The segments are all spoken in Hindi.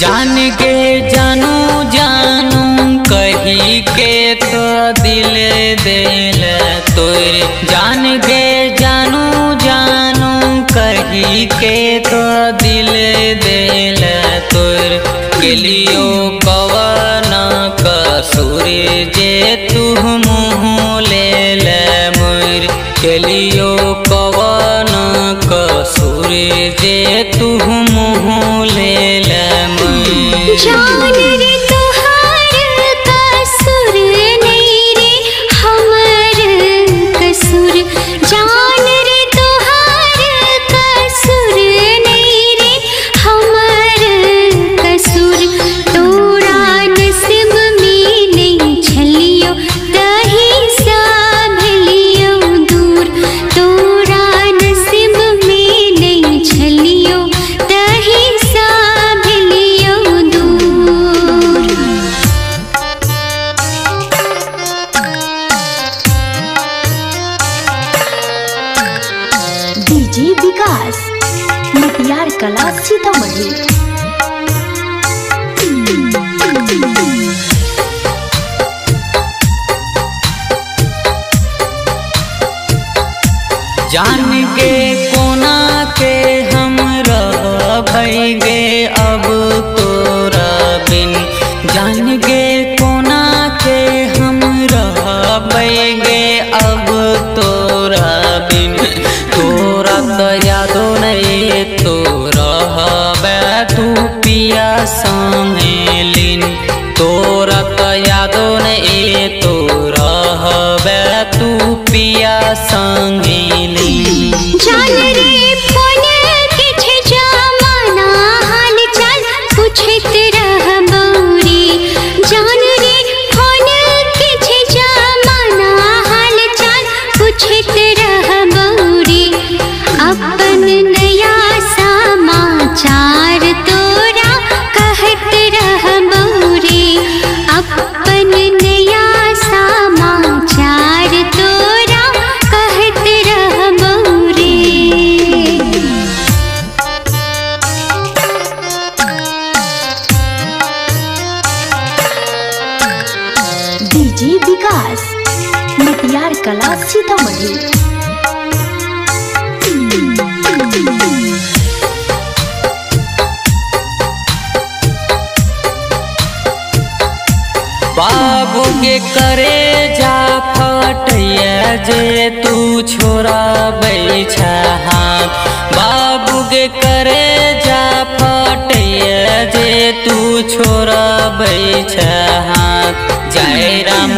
जान के जानू जानू, कही के तो दिल दिल तोर। जान के जानू जानू, कही के तो दिल दिल तोर। गेलियो कवन कसूर जे तू मुँह ले मोर। गेलियो कवन कसूर जे तू मुँह ले विकास मटियार कला सीतामढ़ी जान के कोना के हम भैगे अब तोरा बिन। जान के कोना के हम भैगे अब तोरा यादो नहीं तो तोरा तू पिया संगे लिन। तोरा तो यादो नहीं तोरा तू पिया संगे विकास मटियार कला सीतामढ़ी बाबू के करे जा फटैया जे तू छोरा बैछा हाथ। बाबू के करे जा फटैया जे तू छोरा बैछा हाथ। जय राम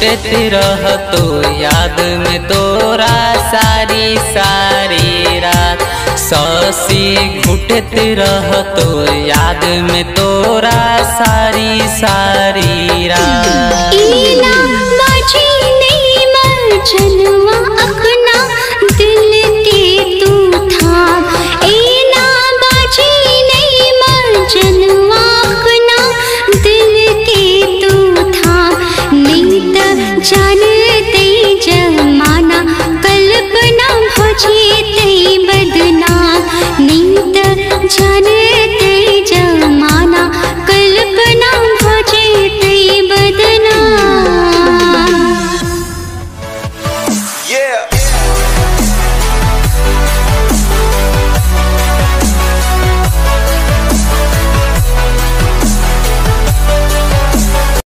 घुटत रह तो याद में तोरा सारी सारी रात। ससी घुटत रह तो याद में तोरा सारी सारी रात।